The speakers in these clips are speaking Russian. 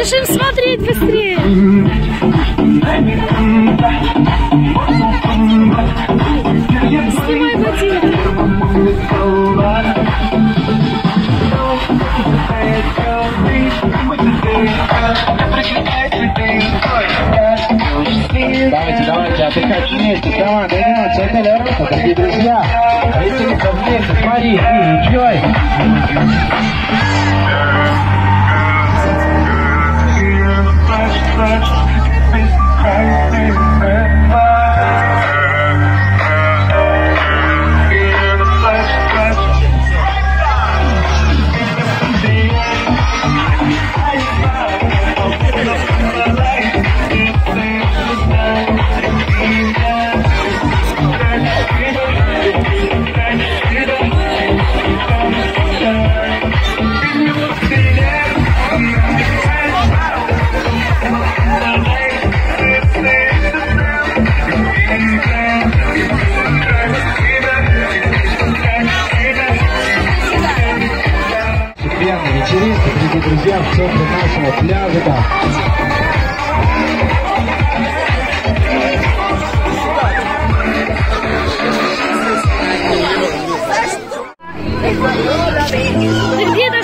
Бежим смотреть быстрее. Снимай ботинок. Давайте, давайте, отдыхать вместе. Команда, идем, это дорога, дорогие друзья. Рейтинг вместе, смотри.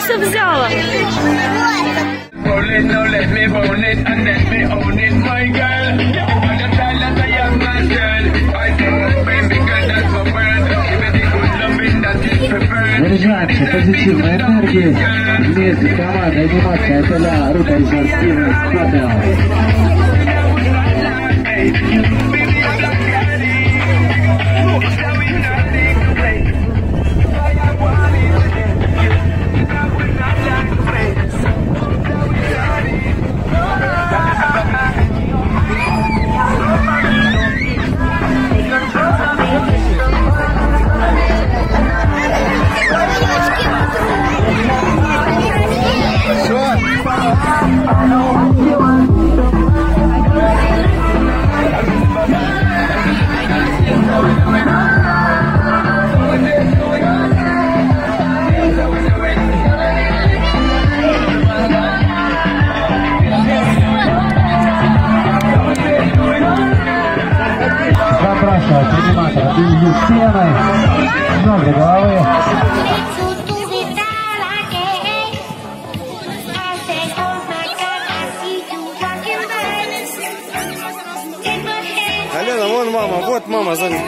все взяла. Roll let me own it, and let me own it, my girl. заряжаемся позитивной энергией. Вместе с командой анимация Толя Рута из Арсена Скотта. Люсены. Ноги головы. Алена, вон мама, вот мама за ним.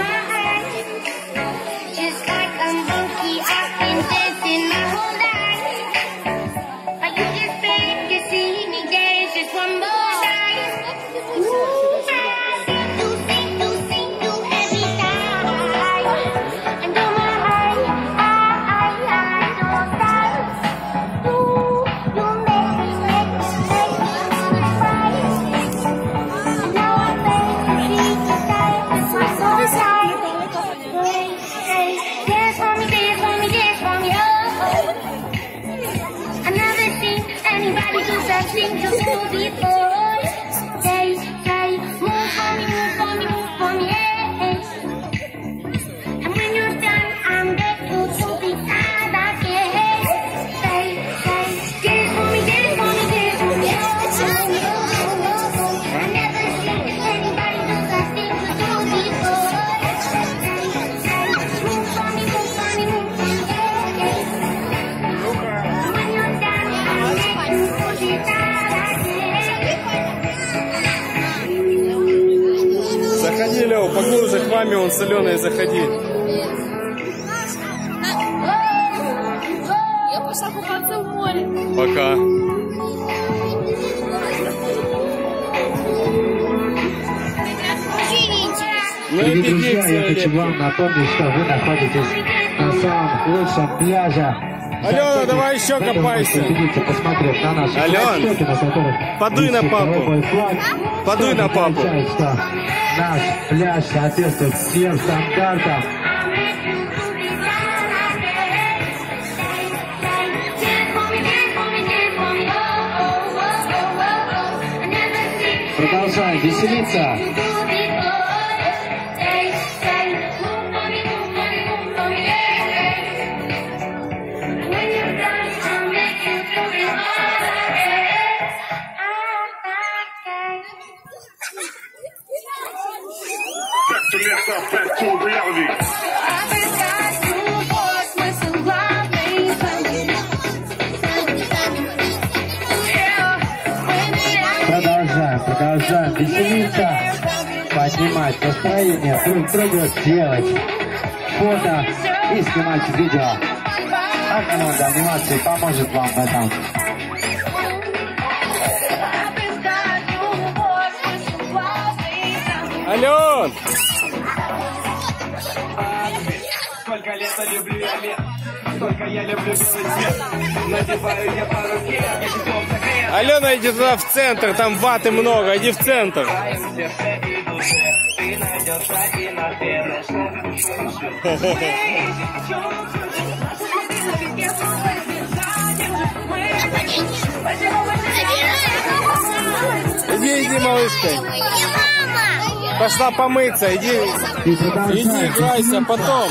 Время он соленое, заходи. Я пошла купаться в море. Пока. Ну Дорогие друзья, я хочу вам напомнить, что вы находитесь на самом лучшем пляже Алена, давай еще копайся. Алена, подуй на папу. Подуй на папу. Наш пляж соответствует всем стандартам. Продолжаем веселиться. Продолжаем, продолжаем веселиться, поднимать настроение друг друга, делать фото и снимать видео. А команда анимации поможет вам в этом. Алло! Сколько я люблю цвет. Надеваю я теплом согрею. Алена, иди туда в центр, там ваты много, иди в центр. Иди, иди, малышка. Пошла помыться, иди, иди играйся, потом,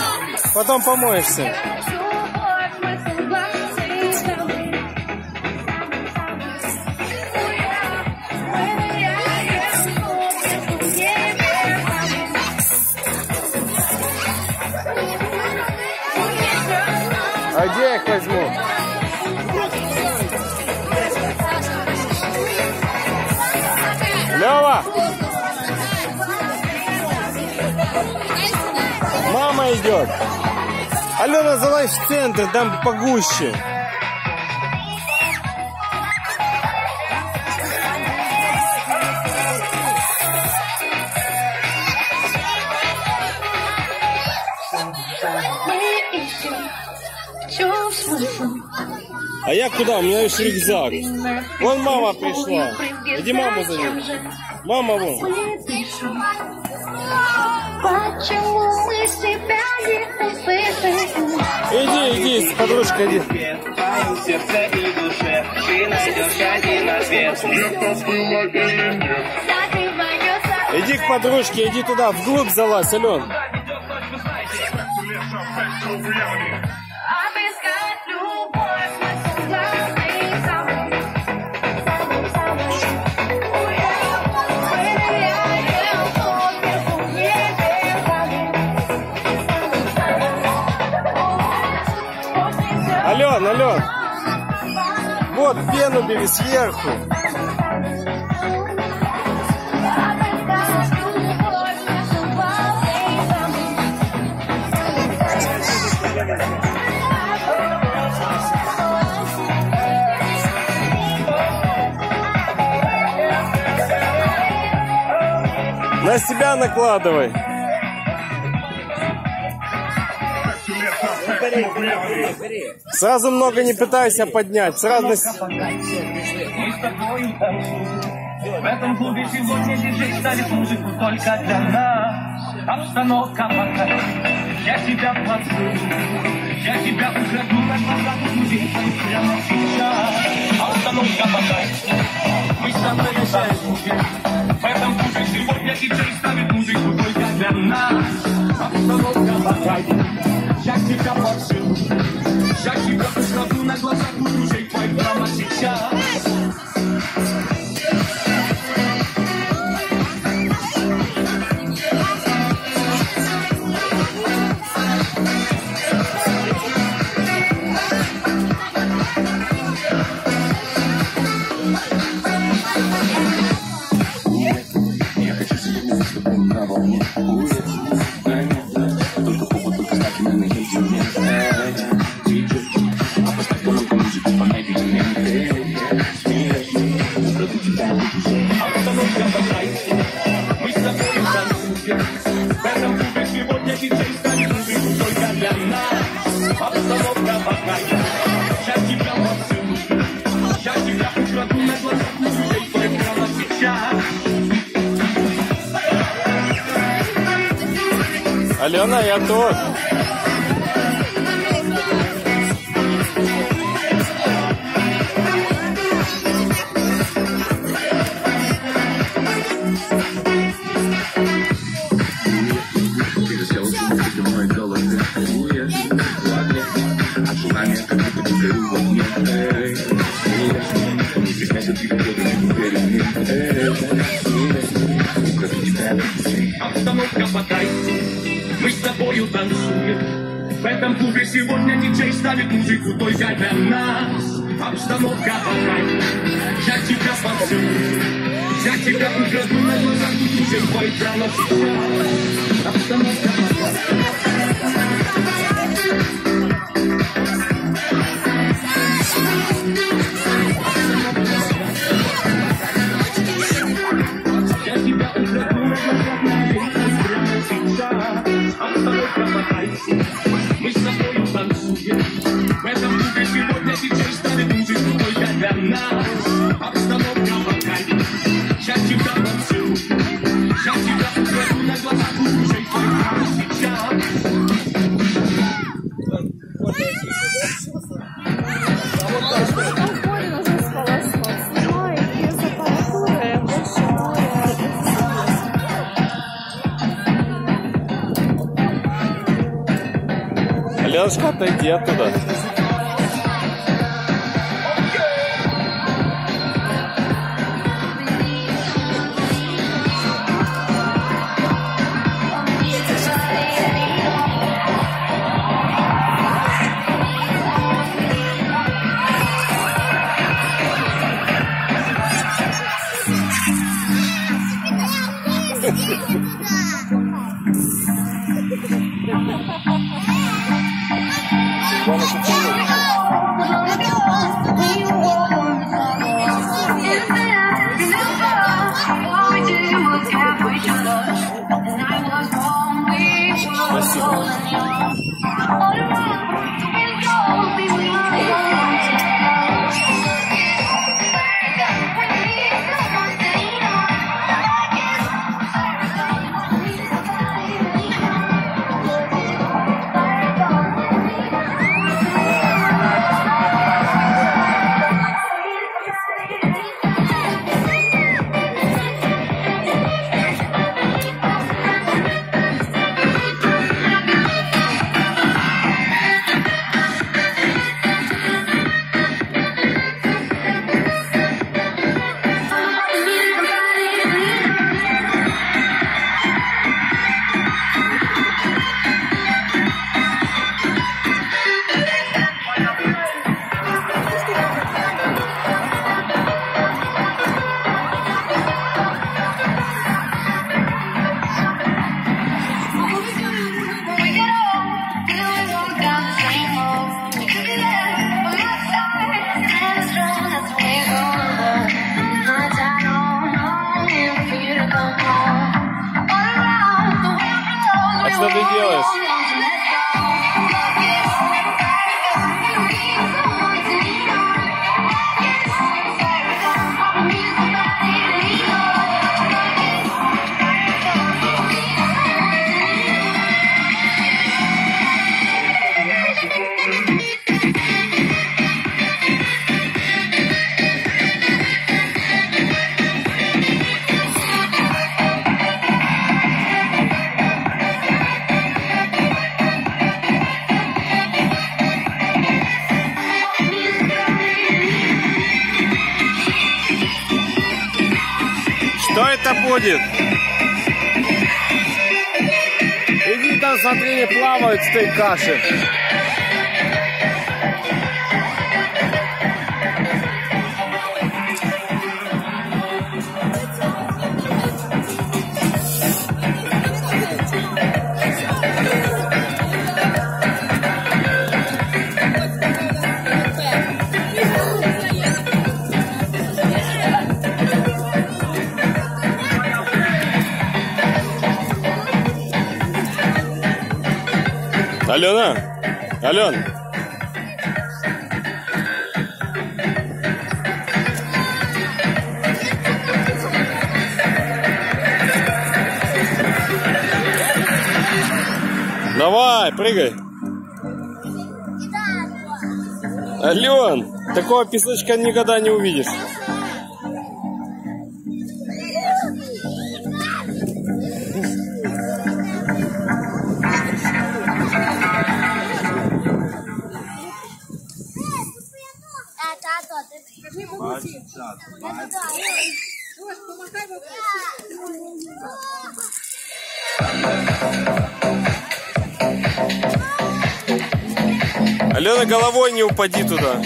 потом помоешься. Идет. Алена, залазь в центр, там погуще. А я куда? У меня есть рюкзак. Вон мама пришла. Иди маму зови. Мама вон. Почему мы себя не услышим? Иди, иди, подружка, иди. В твоем сердце и душе ты найдешь один ответ. Закрываются Иди к подружке, иди туда, вглубь залазь, Ален. Ален. Вот, пену бери сверху. На себя накладывай. Сразу много не пытайся поднять. Сразу. В этом клубе сегодня диджей ставит музыку только для нас. Обстановка пока. Я тебя поцелую. Я тебя украду на глазах твоих прямо сейчас. Обстановка пока. Мы с тобой танцуем. В этом клубе сегодня диджей ставит музыку только для нас. Обстановка пока. Я тебя поцелую. Я тебя украду на глазах у друзей твоих прямо сейчас. Алена, я тут. Обстановка пока. Мы клубе сегодня диджей ставит музыку только для нас. обстановка пока. Я тебя спасу, я тебя украду на глазах, тут уже прямо сейчас. Обстановка пока. Тебя танцую. Я тебя украду на глазах, заспалась. Ой, я запахла, большая. Аленушка, отойди оттуда. Не плавают Алена? Ален? Давай, прыгай. Ален, такого песочка никогда не увидишь. Алена, головой не упади туда.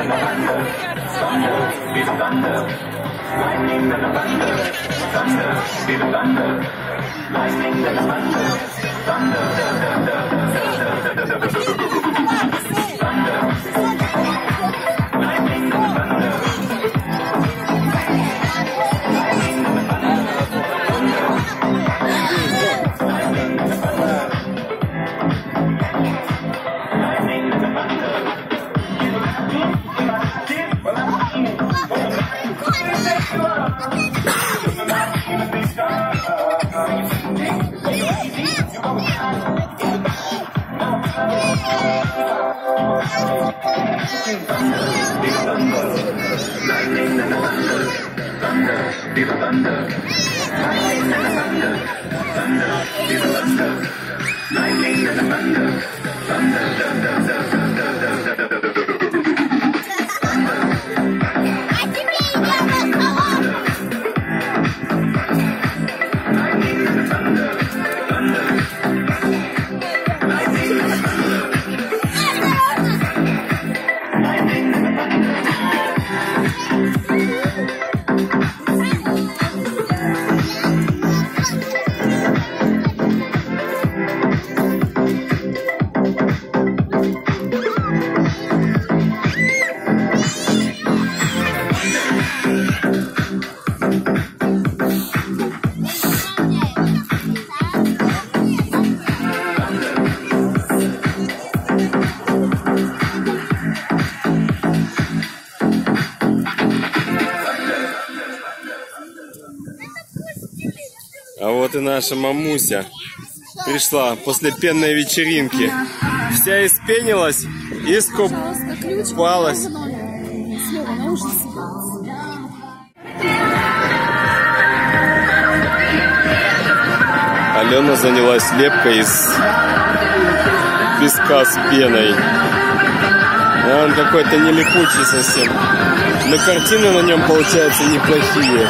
and thunder, thunder, be the thunder. Lightning and thunder, thunder, be the thunder. Lightning and thunder, thunder, thunder. А А вот и наша мамуся пришла после пенной вечеринки. Вся испенилась и скупалась. Алена занялась лепкой из песка с пеной. А Он какой-то не липучий совсем. Но картины на нем получаются неплохие.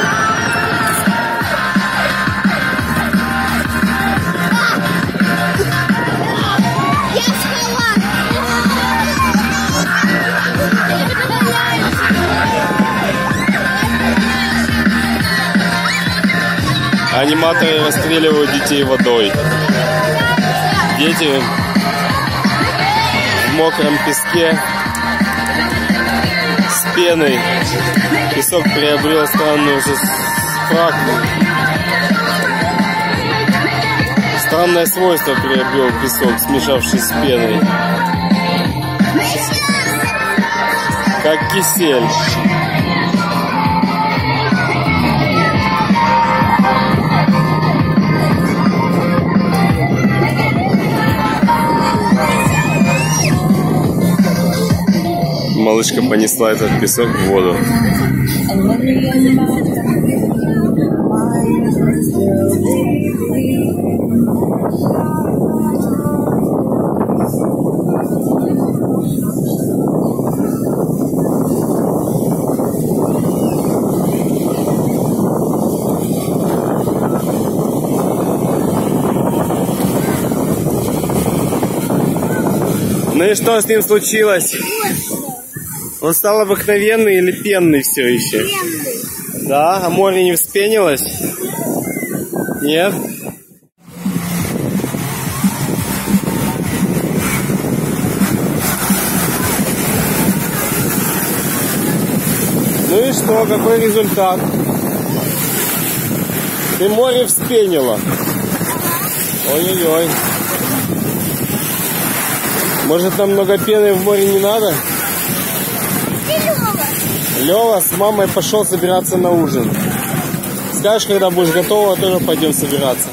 Аниматоры расстреливают детей водой. Дети в мокром песке с пеной. Песок приобрел странную уже справку. Странное свойство приобрел песок, смешавшись с пеной. Как кисель. Малышка понесла этот песок в воду. Ну и что с ним случилось? Он стал обыкновенный или пенный все еще? Да? А море не вспенилось? Нет? Ну и что? Какой результат? Ты море вспенила. Ой-ой-ой. Может нам много пены в море не надо? Лева с мамой пошел собираться на ужин. Скажешь, когда будешь готова, тоже пойдем собираться.